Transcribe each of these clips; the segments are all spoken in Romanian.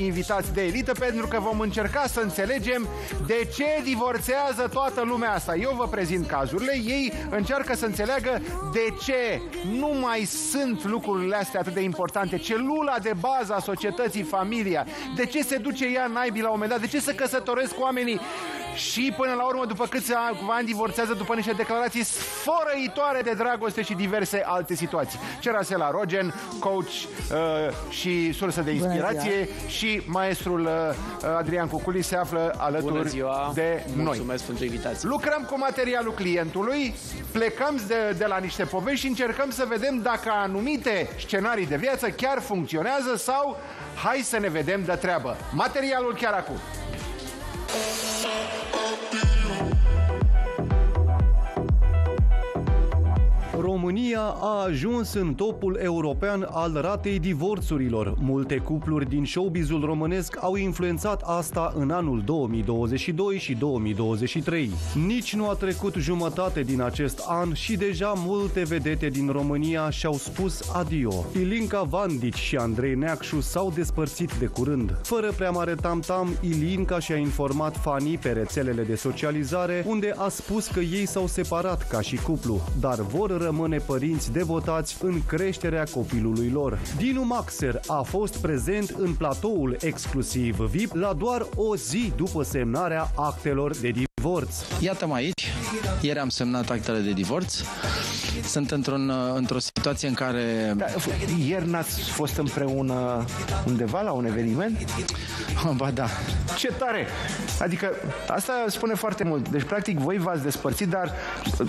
invitați de elită pentru că vom încerca să înțelegem de ce divorțează toată lumea asta. Eu vă prezint cazurile, ei încearcă să înțeleagă de ce nu mai sunt lucrurile astea atât de importante, celula de bază a societății, familia, de ce se duce ea naibii la un moment dat, de ce se căsătoresc oamenii și până la urmă, după câți ani divorțează după niște declarații sfărăitoare de dragoste și diverse alte situații. Cerasela Rogen, coach uh, și sursă de inspirație și maestrul uh, Adrian Cuculi se află alături ziua. de noi. Mulțumesc pentru invitație. Lucrăm cu materialul clientului, plecăm de, de la niște povești și încercăm să vedem dacă anumite scenarii de viață chiar funcționează sau hai să ne vedem de treabă. Materialul chiar acum. România a ajuns în topul european al ratei divorțurilor. Multe cupluri din showbizul românesc au influențat asta în anul 2022 și 2023. Nici nu a trecut jumătate din acest an și deja multe vedete din România și-au spus adio. Ilinca Vandici și Andrei Neacșu s-au despărțit de curând. Fără prea mare tam-tam, Ilinca și-a informat fanii pe rețelele de socializare, unde a spus că ei s-au separat ca și cuplu, dar vor rămâne părinți devotați în creșterea copilului lor. Dinu Maxer a fost prezent în platoul exclusiv VIP la doar o zi după semnarea actelor de divorț. Iată-mă aici, ieri am semnat actele de divorț. Sunt într-un, într-o situație în care... Da, ieri n-ați fost împreună undeva la un eveniment? Ba da. Ce tare! Adică asta spune foarte mult. Deci, practic, voi v-ați despărțit, dar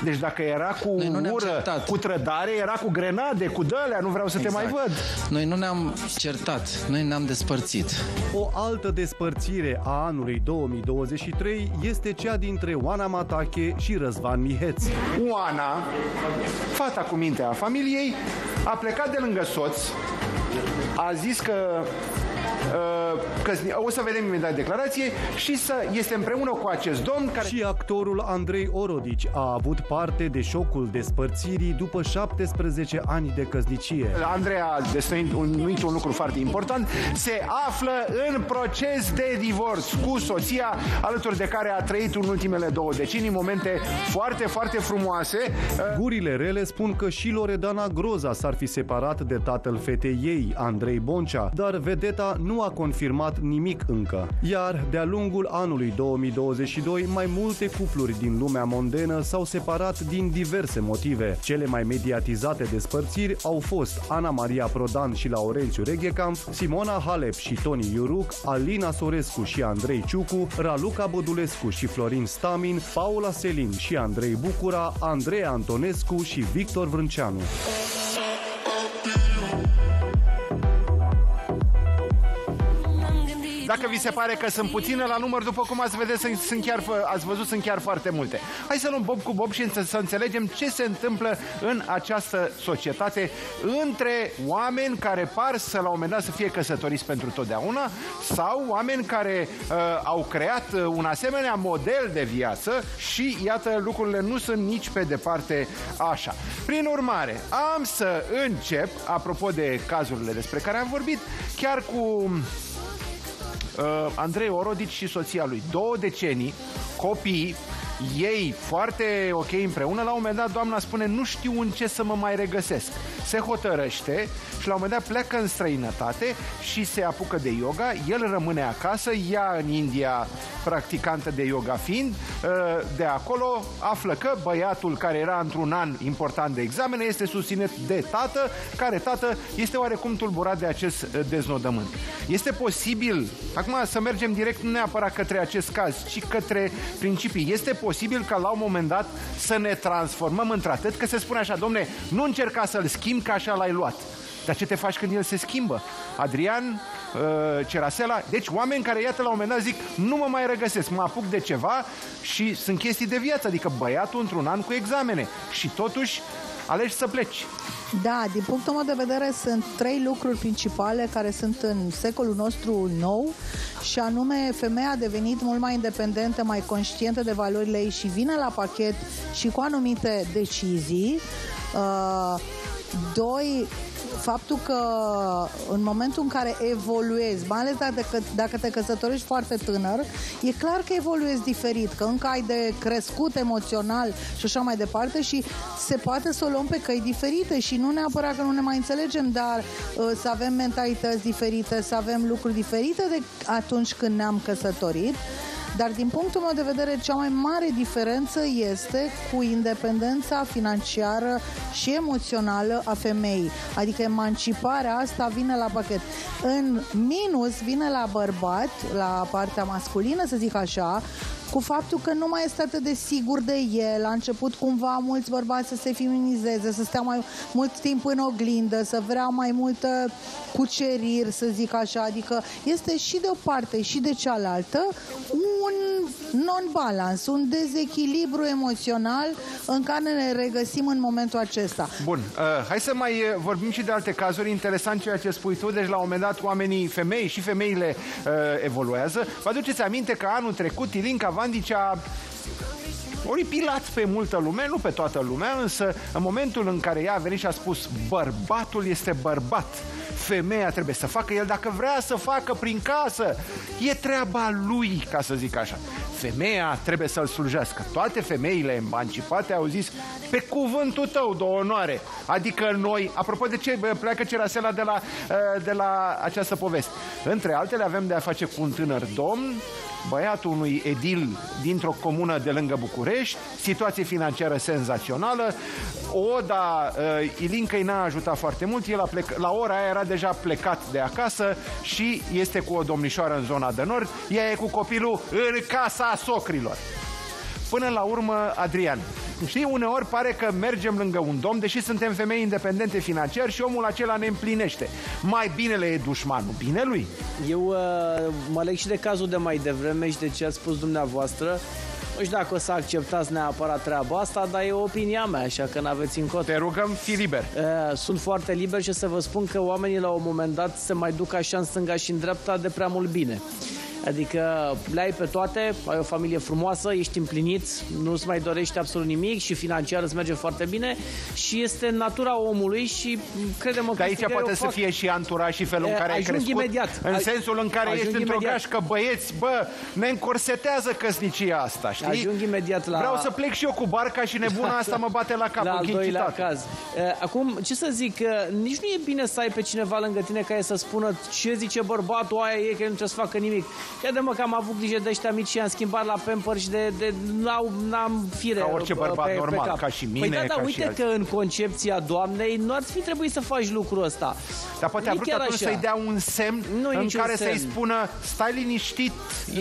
deci dacă era cu Noi nu ură, certat. cu trădare, era cu grenade, cu dălea, nu vreau să exact. te mai văd. Noi nu ne-am certat, noi ne-am despărțit. O altă despărțire a anului 2023 este cea dintre Oana Matache și Răzvan Miheț. Oana, fata cu mintea a familiei, a plecat de lângă soț, a zis că uh, că o să vedem imediat declarație și să este împreună cu acest domn care... Și actorul Andrei Orodici a avut parte de șocul despărțirii după 17 ani de căsnicie. Andrei a destăinit un, un lucru foarte important. Se află în proces de divorț cu soția alături de care a trăit în ultimele două decenii momente foarte, foarte frumoase. Gurile rele spun că și Loredana Groza s-ar fi separat de tatăl fetei ei, Andrei Boncea, dar vedeta nu a confirmat nimic încă. Iar de-a lungul anului 2022, mai multe cupluri din lumea mondenă s-au separat din diverse motive. Cele mai mediatizate despărțiri au fost Ana Maria Prodan și Laurențiu Reghecamp, Simona Halep și Toni Iuruc, Alina Sorescu și Andrei Ciucu, Raluca Bădulescu și Florin Stamin, Paula Selin și Andrei Bucura, Andrei Antonescu și Victor Vrânceanu. Dacă vi se pare că sunt puține la număr, după cum ați, vede, sunt, sunt chiar, ați văzut, sunt chiar foarte multe. Hai să luăm Bob cu Bob și să, să înțelegem ce se întâmplă în această societate între oameni care par să la un moment dat să fie căsătoriți pentru totdeauna sau oameni care uh, au creat un asemenea model de viață și iată lucrurile nu sunt nici pe departe așa. Prin urmare, am să încep, apropo de cazurile despre care am vorbit, chiar cu uh, Andrei Orodici și soția lui. Două decenii, copii, ei foarte ok împreună, la un moment dat doamna spune nu știu în ce să mă mai regăsesc. Se hotărăște și la un moment dat pleacă în străinătate și se apucă de yoga, el rămâne acasă, ea în India practicantă de yoga fiind, de acolo află că băiatul care era într-un an important de examene este susținut de tată, care tată este oarecum tulburat de acest deznodământ. Este posibil, acum să mergem direct nu neapărat către acest caz, ci către principii. Este posibil ca la un moment dat să ne transformăm într-atât că se spune așa, domne, nu încerca să-l schimbi că așa l-ai luat. Dar ce te faci când el se schimbă? Adrian, uh, Cerasela, deci oameni care, iată, la un moment dat zic, nu mă mai regăsesc, mă apuc de ceva și sunt chestii de viață, adică băiatul într-un an cu examene și totuși alegi să pleci. Da, din punctul meu de vedere sunt trei lucruri principale care sunt în secolul nostru nou și anume femeia a devenit mult mai independentă, mai conștientă de valorile ei și vine la pachet și cu anumite decizii. Uh, doi, faptul că în momentul în care evoluezi, mai ales dacă, dacă te căsătorești foarte tânăr, e clar că evoluezi diferit, că încă ai de crescut emoțional și așa mai departe și se poate să o luăm pe căi diferite și nu neapărat că nu ne mai înțelegem, dar uh, să avem mentalități diferite, să avem lucruri diferite de atunci când ne-am căsătorit. Dar din punctul meu de vedere, cea mai mare diferență este cu independența financiară și emoțională a femeii. Adică emanciparea asta vine la pachet. În minus vine la bărbat, la partea masculină, să zic așa, cu faptul că nu mai este atât de sigur de el. A început cumva mulți bărbați să se feminizeze, să stea mai mult timp în oglindă, să vrea mai multă cuceriri, să zic așa. Adică este și de o parte și de cealaltă un non-balans, un dezechilibru emoțional în care ne regăsim în momentul acesta. Bun, uh, hai să mai uh, vorbim și de alte cazuri. Interesant ceea ce spui tu. Deci la un moment dat oamenii, femei și femeile uh, evoluează. Vă aduceți aminte că anul trecut Ilinca Vandicea oripilat pe multă lume, nu pe toată lumea, însă în momentul în care ea a venit și a spus bărbatul este bărbat, femeia trebuie să facă el dacă vrea să facă prin casă, e treaba lui, ca să zic așa. Femeia trebuie să-l slujească. Toate femeile emancipate au zis pe cuvântul tău de onoare. Adică noi, apropo de ce pleacă cerasela de la, de la această poveste. Între altele avem de a face cu un tânăr domn băiatul unui edil dintr-o comună de lângă București, situație financiară senzațională. Oda uh, Ilinca n-a ajutat foarte mult, el a plec- la ora aia era deja plecat de acasă și este cu o domnișoară în zona de nord, ea e cu copilul în casa socrilor. Până la urmă, Adrian, Știi, uneori pare că mergem lângă un domn, deși suntem femei independente financiar și omul acela ne împlinește. Mai binele e dușmanul, binelui? Eu uh, mă leg și de cazul de mai devreme și de ce ați spus dumneavoastră. Nu știu dacă o să acceptați neapărat treaba asta, dar e opinia mea, așa că n-aveți încotro. Te rugăm, fi liber. Uh, sunt foarte liber și să vă spun că oamenii la un moment dat se mai duc așa în stânga și în dreapta de prea mult bine. Adică le ai pe toate, ai o familie frumoasă, ești împlinit, nu-ți mai dorești absolut nimic și financiar îți merge foarte bine și este natura omului și credem că aici poate să fie și antura și felul în care ai crescut. imediat. În sensul în care ești într-o gașcă, băieți, bă, ne încorsetează căsnicia asta, știi? Ajung imediat la... Vreau să plec și eu cu barca și nebuna asta mă bate la cap. La al doilea caz. Acum, ce să zic, nici nu e bine să ai pe cineva lângă tine care să spună ce zice bărbatul aia e că nu trebuie să facă nimic. Ia mă că am avut grijă de ăștia mici și am schimbat la Pampers și de, de n-am fire Ca orice bărbat pe, normal, pe cap. ca și mine, Păi da, da, ca uite că în concepția doamnei nu ar fi trebuit să faci lucrul ăsta. Dar poate a vrut atunci să-i dea un semn nu în care să-i spună stai liniștit,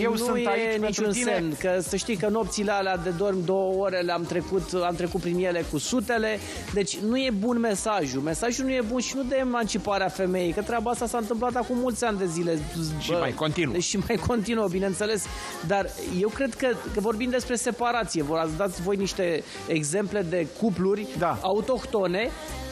eu nu sunt aici niciun pentru tine. semn, că să știi că nopțile alea de dorm două ore le-am trecut, am trecut prin ele cu sutele, deci nu e bun mesajul. Mesajul nu e bun și nu de emanciparea femeii, că treaba asta s-a întâmplat acum mulți ani de zile. Și Bă, mai continuă. Și mai continuă, bineînțeles. Dar eu cred că, că vorbim despre separație. Vă ați dat voi niște exemple de cupluri da. autohtone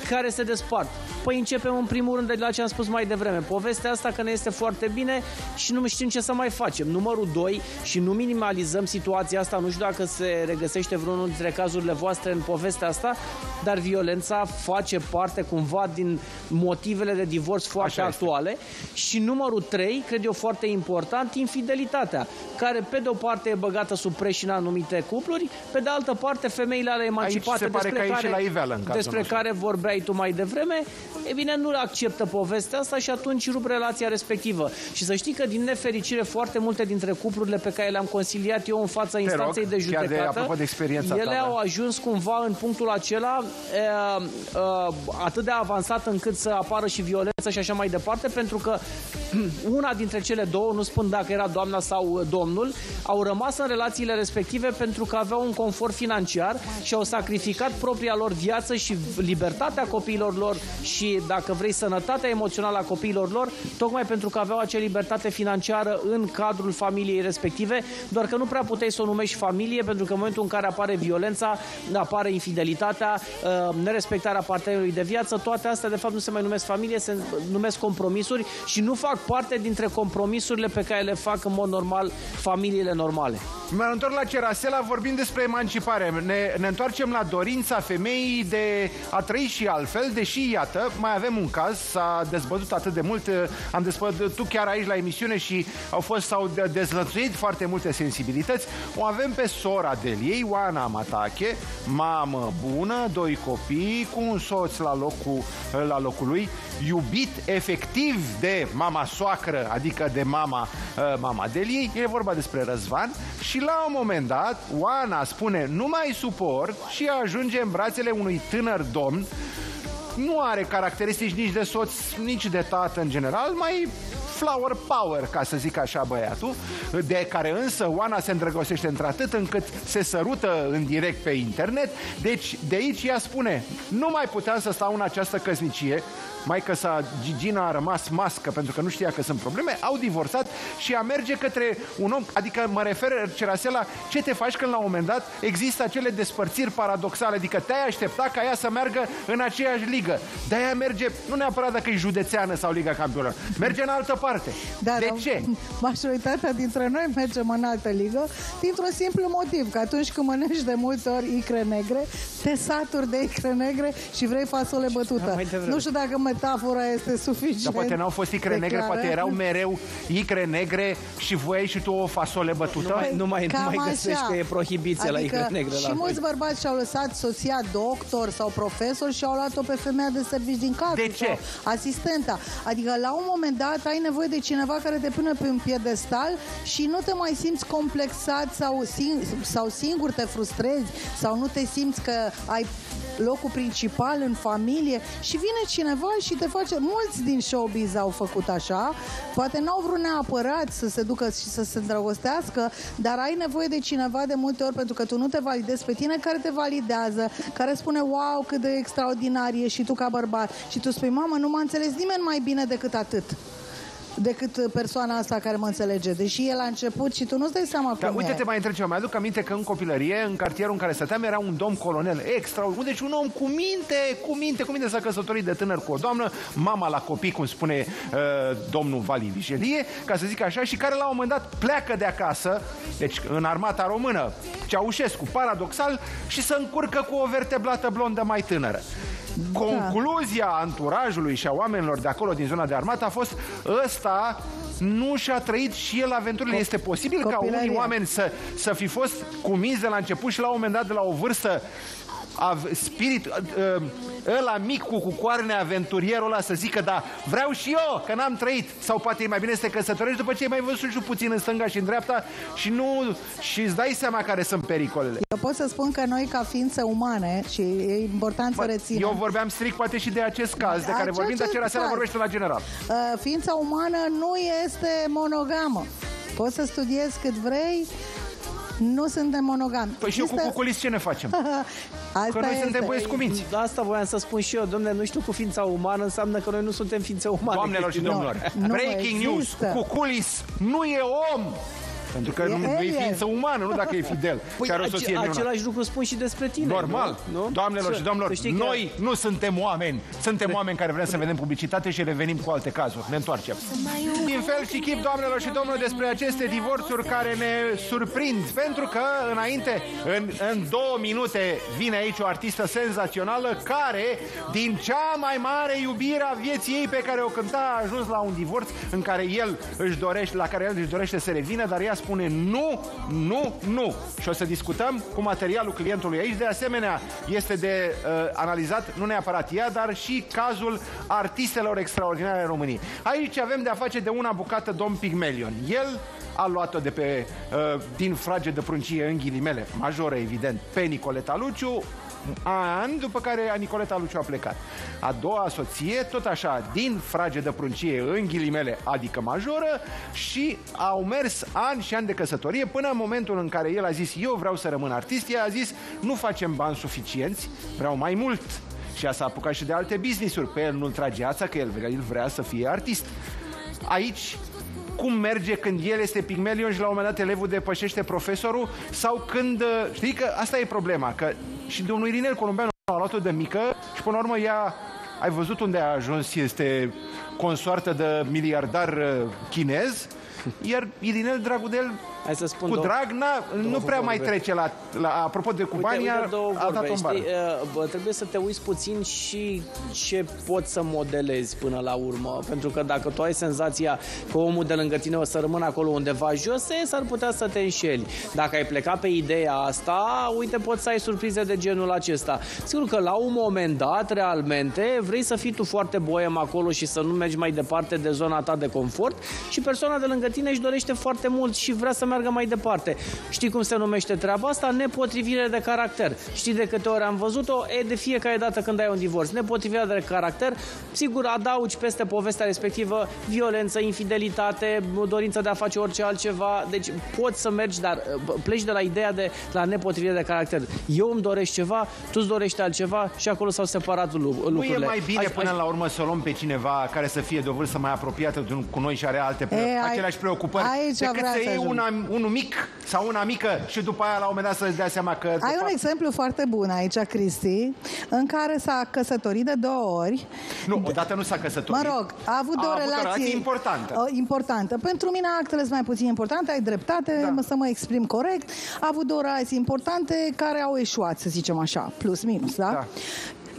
care se despart. Păi începem în primul rând de la ce am spus mai devreme. Povestea asta că ne este foarte bine și nu știm ce să mai facem. Numărul 2 și nu minimalizăm situația asta, nu știu dacă se regăsește vreunul dintre cazurile voastre în povestea asta, dar violența face parte cumva din motivele de divorț foarte Așa actuale. Este. Și numărul 3, cred eu foarte important, infidelitatea, care pe de o parte e băgată sub preș în anumite cupluri, pe de altă parte femeile ale emancipate despre, care, la iveală în despre care vorbeai tu mai devreme, e bine, nu acceptă povestea asta și atunci rup relația respectivă. Și să știi că, din nefericire, foarte multe dintre cuplurile pe care le-am consiliat eu în fața Te instanței rog, de judecată, de, de experiența ele ta, au ajuns cumva în punctul acela e, e, atât de avansat încât să apară și violență și așa mai departe, pentru că una dintre cele două, nu spun dacă era doamna sau domnul, au rămas în relațiile respective pentru că aveau un confort financiar și au sacrificat propria lor viață și libertatea copiilor lor și, dacă vrei, sănătatea emoțională a copiilor lor, tocmai pentru că aveau acea libertate financiară în cadrul familiei respective, doar că nu prea puteai să o numești familie, pentru că în momentul în care apare violența, apare infidelitatea, uh, nerespectarea partenerului de viață, toate astea, de fapt, nu se mai numesc familie, se numesc compromisuri și nu fac parte dintre compromisurile pe care le fac în mod normal familiile normale. Mă întorc la Cerasela, vorbim despre emancipare. Ne, ne întoarcem la dorința femeii de a trăi și altfel, deși, iată, mai avem un caz, s-a dezbătut atât de mult, am dezbătut tu chiar aici la emisiune și au fost, s-au dezlățuit foarte multe sensibilități. O avem pe sora Deliei, Oana Matache, mamă bună, doi copii, cu un soț la locul, la locul lui, iubit efectiv de mama soacră, adică de mama, mama Deliei. E vorba despre Răzvan și la un moment dat, Oana spune, nu mai suport și ajunge în brațele unui tânăr domn nu are caracteristici nici de soț, nici de tată în general, mai flower power, ca să zic așa băiatul, de care însă Oana se îndrăgostește într-atât încât se sărută în direct pe internet. Deci de aici ea spune, nu mai puteam să stau în această căsnicie, Maica sa Gigina a rămas mască pentru că nu știa că sunt probleme, au divorțat și a merge către un om, adică mă refer, Cerasela, ce te faci când la un moment dat există acele despărțiri paradoxale, adică te-ai aștepta ca ea să meargă în aceeași ligă. De-aia merge, nu neapărat dacă e județeană sau Liga Campionilor, merge în altă parte. Dar de ce? Majoritatea dintre noi mergem în altă ligă dintr-un simplu motiv, că atunci când mănânci de multe ori icre negre, te saturi de icre negre și vrei fasole bătută. Nu știu dacă metafora este suficient. Dar poate n-au fost icre negre, poate erau mereu icre negre și voiai și tu o fasole bătută? Nu mai, nu mai, nu mai găsești așa. că e prohibiție adică la icre negre. Și la mulți bărbați și-au lăsat soția doctor sau profesor și au luat-o pe femeia de servici din casă. De ce? Asistenta. Adică la un moment dat ai nevoie de cineva care te pune pe un piedestal și nu te mai simți complexat sau, sing- sau singur te frustrezi sau nu te simți că ai locul principal în familie și vine cineva și te face... Mulți din showbiz au făcut așa, poate n-au vrut neapărat să se ducă și să se îndrăgostească, dar ai nevoie de cineva de multe ori pentru că tu nu te validezi pe tine, care te validează, care spune wow cât de extraordinar e și tu ca bărbat. Și tu spui mamă nu m-a înțeles nimeni mai bine decât atât decât persoana asta care mă înțelege. Deși el a început și tu nu-ți dai seama da, cum uite, e. te mai întreb ceva. Mi-aduc aminte că în copilărie, în cartierul în care stăteam, era un domn colonel extra. Deci un om cu minte, cu minte, cu minte s-a căsătorit de tânăr cu o doamnă, mama la copii, cum spune uh, domnul Vali Vigelie, ca să zic așa, și care la un moment dat pleacă de acasă, deci în armata română, Ceaușescu, paradoxal, și se încurcă cu o verteblată blondă mai tânără. Da. Concluzia anturajului și a oamenilor de acolo din zona de armată a fost ăsta nu și-a trăit și el aventurile. Este posibil Copilăria. ca unii oameni să, să fi fost cuminți de la început și la un moment dat de la o vârstă spirit, uh, ăla mic cu, cu coarne aventurierul ăla să zică, da, vreau și eu, că n-am trăit. Sau poate e mai bine să te căsătorești după ce ai mai văzut și puțin în stânga și în dreapta și nu și îți dai seama care sunt pericolele. Eu pot să spun că noi ca ființe umane și e important să reținem. Eu vorbeam strict poate și de acest caz de care vorbim, dar cea seara vorbește la general. Uh, ființa umană nu este monogamă. Poți să studiezi cât vrei, nu suntem monogami. Păi și eu cu cuculis ce ne facem? Asta că noi este. suntem băieți cu minți. Da, asta voiam să spun și eu, domnule, nu știu cu ființa umană înseamnă că noi nu suntem ființe umane. Doamnelor și domnilor, no, breaking news, cuculis nu e om! Pentru că nu, nu e ființă umană, nu dacă e fidel. Păi care o soție ace, același lucru spun și despre tine. Normal. Nu? Doamnelor și domnilor, noi că... nu suntem oameni. Suntem oameni care vrem să vedem publicitate și revenim cu alte cazuri. Ne întoarcem. Din fel și chip, doamnelor și domnilor, despre aceste divorțuri care ne surprind. Pentru că înainte, în, în două minute, vine aici o artistă senzațională care, din cea mai mare iubire a vieții ei pe care o cânta, a ajuns la un divorț în care el își dorește, la care el își dorește să revină, dar ea spune nu, nu, nu. Și o să discutăm cu materialul clientului aici. De asemenea, este de uh, analizat nu neapărat ea, dar și cazul artistelor extraordinare în România. Aici avem de-a face de una bucată domn Pigmelion. El a luat-o de pe, uh, din frage de pruncie în ghilimele, majoră evident, pe Nicoleta Luciu, an după care Nicoleta Luciu a plecat. A doua soție, tot așa, din frage de pruncie în ghilimele, adică majoră, și au mers ani și ani de căsătorie până în momentul în care el a zis eu vreau să rămân artist, ea a zis nu facem bani suficienți, vreau mai mult. Și a s-a apucat și de alte business-uri. Pe el nu-l trage ața, că el vrea, el vrea să fie artist. Aici cum merge când el este pigmelion și la un moment dat elevul depășește profesorul sau când, știi că asta e problema, că și domnul Irinel Columbeanu a luat-o de mică și până la urmă ea ai văzut unde a ajuns, este consoartă de miliardar uh, chinez, iar Irinel Dragudel Hai să spun cu două- drag na, nu prea mai vorbe. trece la, la apropo de cu banii, uite, a, uite două a dat vorbe, o bară. știi, uh, bă, trebuie să te uiți puțin și ce poți să modelezi până la urmă. Pentru că dacă tu ai senzația că omul de lângă tine o să rămână acolo undeva jos, e, s-ar putea să te înșeli. Dacă ai plecat pe ideea asta, uite, poți să ai surprize de genul acesta. Sigur că la un moment dat, realmente, vrei să fii tu foarte boem acolo și să nu mergi mai departe de zona ta de confort și persoana de lângă tine își dorește foarte mult și vrea să meargă mai departe. Știi cum se numește treaba asta? Nepotrivire de caracter. Știi de câte ori am văzut-o? E de fiecare dată când ai un divorț. Nepotrivirea de caracter, sigur, adaugi peste povestea respectivă violență, infidelitate, dorință de a face orice altceva. Deci poți să mergi, dar uh, pleci de la ideea de la nepotrivire de caracter. Eu îmi doresc ceva, tu îți dorești altceva și acolo s-au separat lu- lucrurile. Nu e mai bine Aș- până aș- la urmă să o luăm pe cineva care să fie de o vârstă mai apropiată de- cu noi și are alte pre- E, ai- aceleași preocupări aici decât vreau să să iei ajung. Una, unul mic sau una mică și după aia la un moment dat să-ți dea seama că... de Ai un fapt- exemplu foarte bun aici, Cristi, în care s-a căsătorit de două ori. Nu, odată nu s-a căsătorit. Mă rog, a avut două a avut o relații relație importantă. uh, importantă. Pentru mine actele sunt mai puțin importante, ai dreptate, Da. da. să mă exprim corect. A avut două relații importante care au eșuat, să zicem așa, plus minus, da? Da.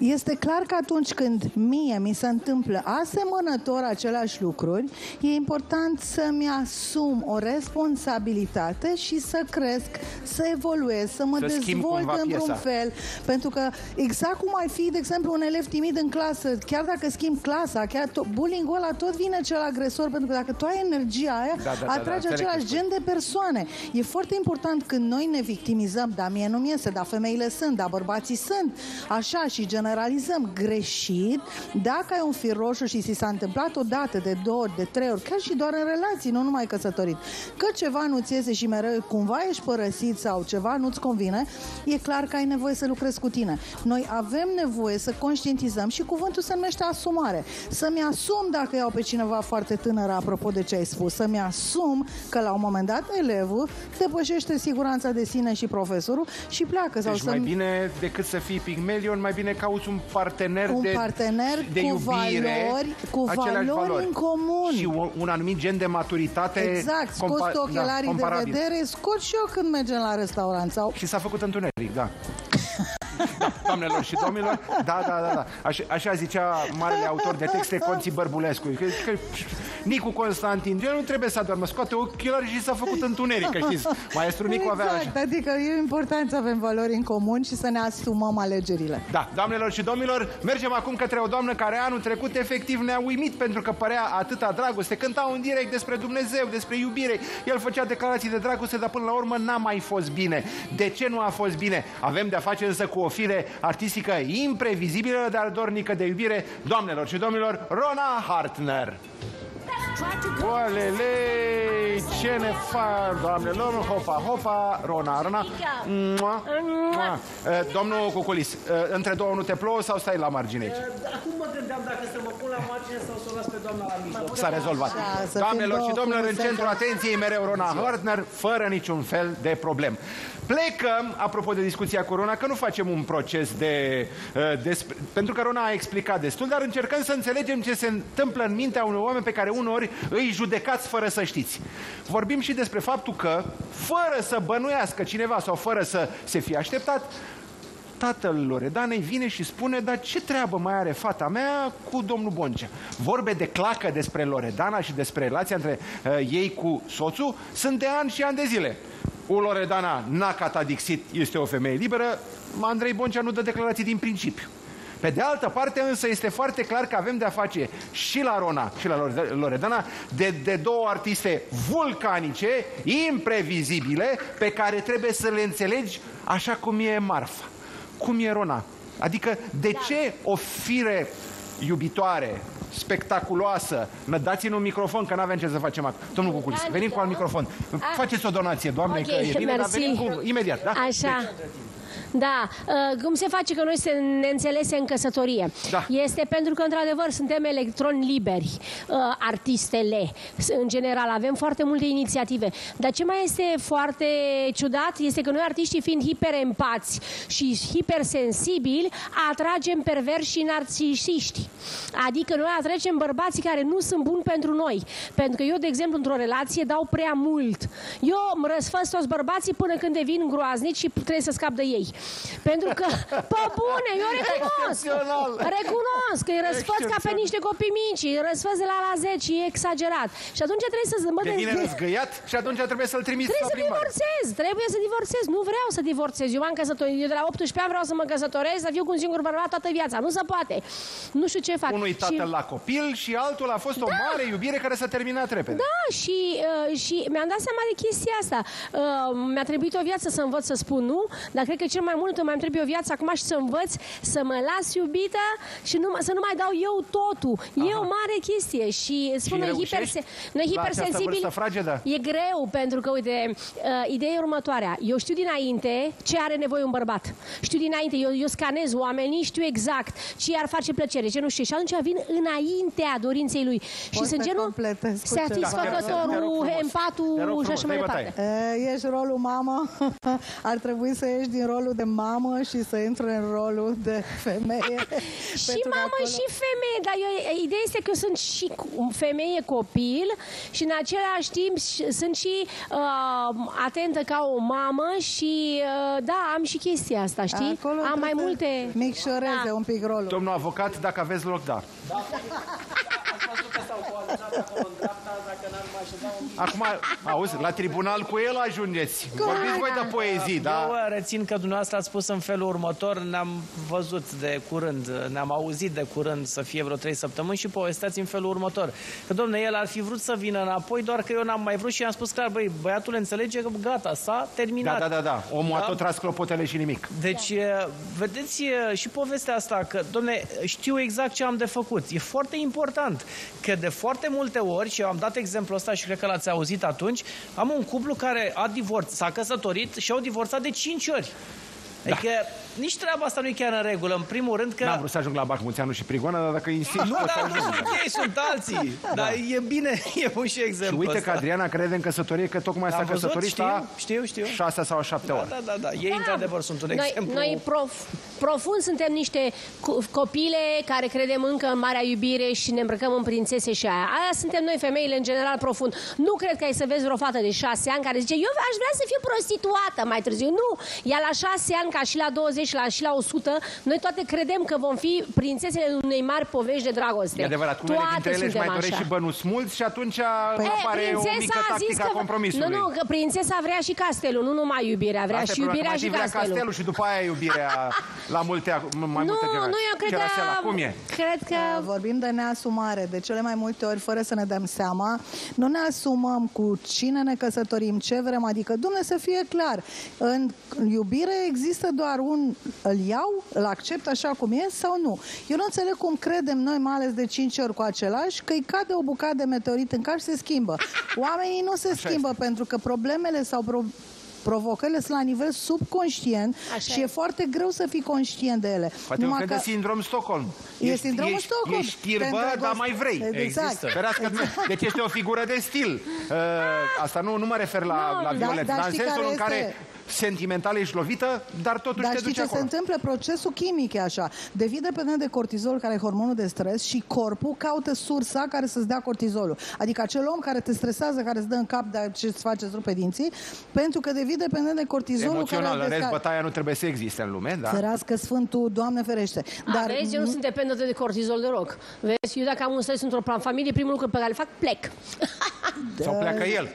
Este clar că atunci când mie mi se întâmplă asemănător aceleași lucruri, e important să-mi asum o responsabilitate și să cresc, să evoluez, să mă Să schimb dezvolt cumva într-un piesa. fel. Pentru că exact cum ai fi, de exemplu, un elev timid în clasă, chiar dacă schimbi clasa, chiar tot, bullying-ul ăla tot vine cel agresor, pentru că dacă tu ai energia aia, Da, da, da, atragi da, înțeleg același ce gen de persoane. E foarte important când noi ne victimizăm, dar mie nu-mi iese, dar femeile sunt, dar bărbații sunt, așa și generalizăm greșit. Dacă ai un fir roșu și ți s-a întâmplat o dată, de două ori, de trei ori, chiar și doar în relații, nu numai căsătorit, că ceva nu ți iese și mereu cumva ești părăsit sau ceva nu-ți convine, e clar că ai nevoie să lucrezi cu tine. Noi avem nevoie să conștientizăm și cuvântul se numește asumare. Să-mi asum dacă iau pe cineva foarte tânără, apropo de ce ai spus, să-mi asum că la un moment dat elevul depășește siguranța de sine și profesorul și pleacă. Sau Deci să mai bine decât să fii pigmelion, mai bine cauți un partener un de, partener de cu iubire, valori, cu aceleași valori în comun. Și un, un anumit gen de maturitate Exact, scoți compa- tu ochelarii de comparabil. vedere, scot și eu când mergem la restaurant sau Și s-a făcut întuneric, da. da. Doamnelor și domnilor, da, da, da, da. Așa, așa zicea marele autor de texte Conții Bărbulescu. Că, că, Nicu Constantin, el nu trebuie să adormă, scoate ochelarii și s-a făcut întuneric, că știți. Maestru Nicu avea așa. Exact, adică e important să avem valori în comun și să ne asumăm alegerile. Da, doamnelor și domnilor, mergem acum către o doamnă care anul trecut efectiv ne-a uimit pentru că părea atâta dragoste. Cânta un direct despre Dumnezeu, despre iubire. El făcea declarații de dragoste, dar până la urmă n-a mai fost bine. De ce nu a fost bine? Avem de-a face însă cu o fire artistică imprevizibilă, dar dornică de iubire. Doamnelor și domnilor, Rona Hartner. Oalele, ce ne fac, doamnelor, hopa, hopa, Rona, Rona. Mua, mua. Eh, Domnul Cuculis, eh, între două nu te plouă sau stai la margine aici? Acum mă gândeam dacă să mă pun la margine sau să o las pe doamna la mijloc. S-a rezolvat. Așa, să Doamnelor fim și două domnilor, în frumusețe. centrul atenției mereu Rona Hartner, fără niciun fel de problem. Plecăm, apropo de discuția cu Rona, că nu facem un proces de... uh, despre, pentru că Rona a explicat destul, dar încercăm să înțelegem ce se întâmplă în mintea unor oameni pe care uneori îi judecați fără să știți. Vorbim și despre faptul că, fără să bănuiască cineva sau fără să se fie așteptat, tatăl Loredanei vine și spune, dar ce treabă mai are fata mea cu domnul Boncea? Vorbe de clacă despre Loredana și despre relația între uh, ei cu soțul sunt de ani și ani de zile. U Loredana n-a catadixit, este o femeie liberă, Andrei Boncea nu dă declarații din principiu. Pe de altă parte însă este foarte clar că avem de-a face și la Rona și la Lore- Loredana de, de două artiste vulcanice, imprevizibile, pe care trebuie să le înțelegi așa cum e Marfa, cum e Rona. Adică de ce o fire iubitoare, spectaculoasă, nă dați-ne un microfon, că n-avem ce să facem acum. Domnul Cuculis, venim cu alt microfon. Faceți o donație, doamne, Ok, că e bine, dar mersi. venim cu... Imediat, da? Așa. Da, uh, cum se face că noi se ne înțelese în căsătorie? Da. Este pentru că, într-adevăr, suntem electroni liberi, uh, artistele, s- în general, avem foarte multe inițiative. Dar ce mai este foarte ciudat este că noi, artiștii, fiind hiperempați și hipersensibili, atragem perversi și narcisiști. Adică noi atragem bărbații care nu sunt buni pentru noi. Pentru că eu, de exemplu, într-o relație dau prea mult. Eu îmi răsfăț toți bărbații până când devin groaznici și trebuie să scap de ei. Pentru că, pe bune, eu recunosc. Excepțional. Recunosc că îi răsfăț ca pe niște copii mici, îi răsfăț de la la 10, e exagerat. Și atunci trebuie să zâmbăt Devine răzgăiat și atunci trebuie să-l trimiți Trebuie la să plimbare. divorțez, trebuie să divorțez. Nu vreau să divorțez. Eu m-am căsătorit. Eu de la 18 ani vreau să mă căsătoresc, să fiu cu un singur bărbat toată viața. Nu se poate. Nu știu ce fac. Unui tatăl la copil și altul a fost o mare iubire care s-a terminat repede. Da, și, uh, și mi-am dat seama de chestia asta. Uh, mi-a trebuit o viață să învăț să spun nu, dar cred că cel mai mult îmi mai trebuie o viață acum și să învăț să mă las iubită și nu, să nu mai dau eu totul. E o mare chestie și spun noi, reușești hiperse, noi la această hipersensibili. vârstă fragedă? E greu pentru că, uite, uh, ideea e următoarea. Eu știu dinainte ce are nevoie un bărbat. Știu dinainte, eu, eu scanez oamenii, știu exact ce ar face plăcere, ce nu știu. Și atunci vin înaintea dorinței lui. și Pot sunt să genul completez cu ceva. Da, te rog satisfăcătorul, frumos. Te rog empatul frumos, și așa mai dai departe. bătaie. E, ești rolul mamă, ar trebui să ieși din rolul de mamă și să intri în rolul de femeie. Și Pentru că mamă acolo- și femeie, dar eu, ideea este că eu sunt și cu- femeie copil și în același timp și- sunt și uh, atentă ca o mamă și uh, da, am și chestia asta, știi? Acolo am mai trebuie multe... să Micșoreze Da. un pic rolul. Domnul avocat, dacă aveți loc, da. Acum, auzi, la tribunal cu el ajungeți. Vorbiți voi de poezii, Eu da? uh, rețin că dumneavoastră ați spus în felul următor, ne-am văzut de curând, ne-am auzit de curând să fie vreo trei săptămâni și povesteați în felul următor. Că, domne, el ar fi vrut să vină înapoi, doar că eu n-am mai vrut și i-am spus clar, băi, băiatul înțelege că gata, s-a Da, terminat. da, da, da. Omul a Da. tot tras clopotele și nimic. Deci, uh, vedeți uh, și povestea asta, că, domne, știu exact ce am de făcut. E foarte important că de foarte multe ori, și eu am dat exemplul ăsta și cred că l-ați auzit atunci, am un cuplu care a divorțat, s-a căsătorit și au divorțat de 5 ori. Adică nici treaba asta nu e chiar în regulă. În primul rând că... N-am vrut să ajung la Bacmuțeanu și Prigoana, dar dacă insist, Nu, pot să dar ajung. nu, ei sunt alții. Dar e bine, e bun și Și exemplu uite ăsta. că Adriana crede în căsătorie că tocmai s-a Am văzut, căsătorit știu, la știu, știu. șase sau șapte Da, ori. da, da, da. Ei, într-adevăr, sunt un Noi, exemplu. noi prof, profund suntem niște cu- copile care credem încă în marea iubire și ne îmbrăcăm în prințese și aia. Aia suntem noi, femeile, în general, profund. Nu cred că ai să vezi vreo fată de șase ani care zice eu aș vrea să fiu prostituată mai târziu. Nu! Ea la șase ani, ca și la 20, la, și la 100, noi toate credem că vom fi prințesele unei mari povești de dragoste. E adevărat, unele Toate dintre ele își mai suntem dorește așa. și bănuți mulți și atunci E, apare o prințesa mică a zis tactică că... a compromisului. Nu, nu, că prințesa vrea și castelul, nu numai iubirea, vrea Asta e și problema, iubirea mai și întâi vrea castelul. castelul și după aia iubirea la multe, mai nu, multe generații. nu, eu cred că... Cerasela, cum e? Cred că... Vorbim de neasumare. De cele mai multe ori, fără să ne dăm seama, nu ne asumăm cu cine ne căsătorim, ce vrem. Adică, dumne, să fie clar, în iubire există doar un îl iau, îl accept așa cum e sau nu. Eu nu înțeleg cum credem noi, mai ales de 5 ori cu același, că îi cade o bucată de meteorit în cap și se schimbă. Oamenii nu se Așa schimbă pentru că problemele sau pro- provocările sunt la nivel subconștient Așa și e e. foarte greu să fii conștient de ele. Poate un fel de sindrom Stockholm. E sindromul ești, Stockholm. Ești tirbă, Pentru dar că- mai vrei. Exact. Există. Ferească, deci ești o figură de stil. Uh, asta nu, nu mă refer la, Nu, la dar- violență, dar dar în știi sensul care în care este- sentimental ești lovită, dar totuși Dar te știi duci ce acolo. se întâmplă? Procesul chimic e așa. Devii dependent de cortizol, care e hormonul de stres, și corpul caută sursa care să-ți dea cortizolul. Adică acel om care te stresează, care îți dă în cap de ce îți face să rupe dinții, pentru că devii dependent de cortizolul Emoțional, care în rest, desca- bătaia nu trebuie să existe în lume, da? Ferească Sfântul, Doamne ferește. Dar, vezi, eu nu sunt dependentă de cortizol deloc. Vezi, eu dacă am un stres într-o plan familie, primul lucru pe care îl fac, plec. Sau pleacă el.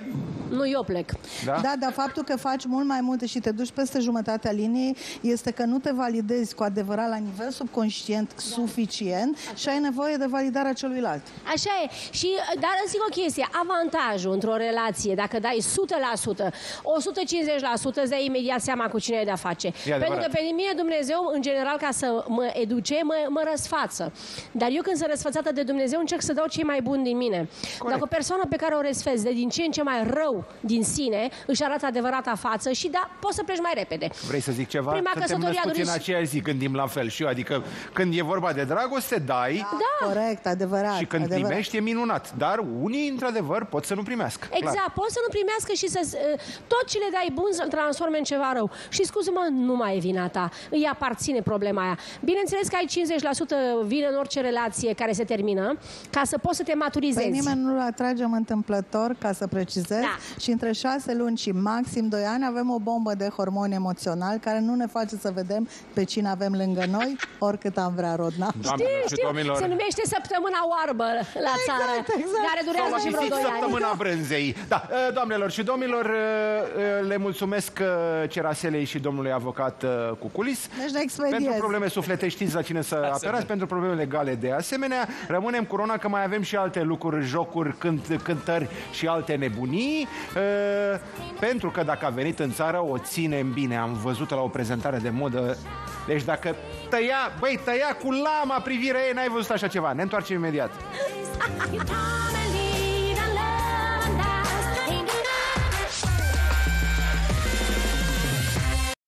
Nu, eu plec. Da? Da, dar faptul că faci mult mai multe și te duci peste jumătatea liniei este că nu te validezi cu adevărat la nivel subconștient suficient și ai nevoie de validarea celuilalt. Așa e. Și, dar îți zic o chestie, avantajul într-o relație, dacă dai 100%, 150%, îți dai imediat seama cu cine ai de-a face. adevărat. Pentru că pe mine Dumnezeu, în general, ca să mă educe, mă, mă răsfață. Dar eu când sunt răsfățată de Dumnezeu, încerc să dau cei mai buni din mine. Dacă o persoană pe care o răsfeți de din ce în ce mai rău rău din sine își arată adevărata față și da, poți să pleci mai repede. Vrei să zic ceva? Prima Suntem căsătorie a născuți în durat- aceeași zi, gândim la fel și eu. Adică când e vorba de dragoste, dai Da, Corect, adevărat. și când adevărat. primești e minunat. Dar unii, într-adevăr, pot să nu primească. Clar. Exact, poți să nu primească și să tot ce le dai bun să-l transforme în ceva rău. Și scuze-mă, nu mai e vina ta. Îi aparține problema aia. Bineînțeles că ai 50% vină în orice relație care se termină, ca să poți să te maturizezi. Pe nimeni nu-l atragem întâmplător, ca să precizez, Da. Și între șase luni și maxim doi ani avem o bombă de hormoni emoționali care nu ne face să vedem pe cine avem lângă noi, oricât am vrea, Rodna. Doamnelor Știu, și știu, domnilor, se numește săptămâna oarbă la țară, exact. care durează Sau și vreo viziți 2 ani. săptămâna brânzei. Da, uh, doamnelor și domnilor, uh, uh, le mulțumesc uh, Ceraselei și domnului avocat uh, Cuculis. Deci ne expediez. Pentru probleme suflete știți la cine să apelați, pentru probleme legale de asemenea. Rămânem cu Rona că mai avem și alte lucruri, jocuri, cânt, cântări și alte nebunii. Uh, pentru că dacă a venit în țară, o ținem bine. Am văzut-o la o prezentare de modă. Deci dacă tăia, băi, tăia cu lama privirea ei, n-ai văzut așa ceva. Ne întoarcem imediat. You